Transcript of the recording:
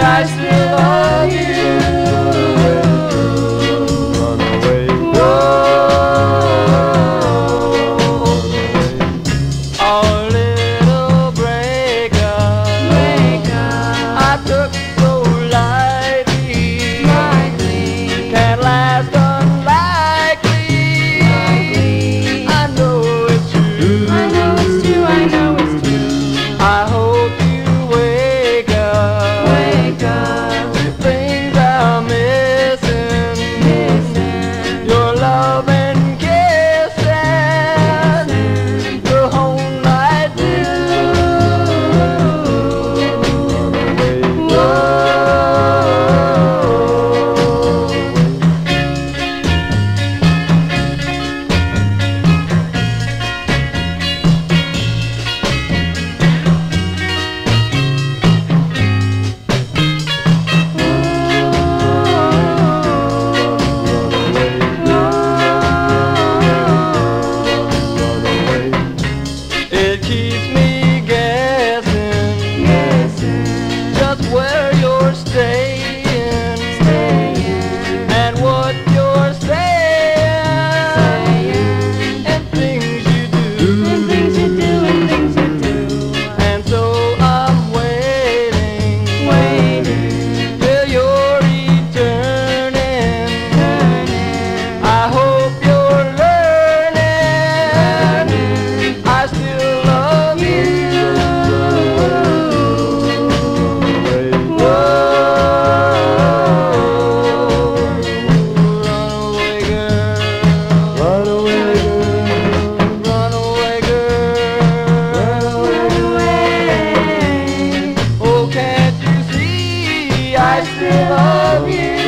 I still love you. Run away, run away. Oh, little. I took still love you.